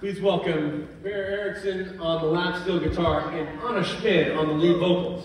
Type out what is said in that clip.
Please welcome Bear Erickson on the lap steel guitar and Anna Schmid on the lead vocals.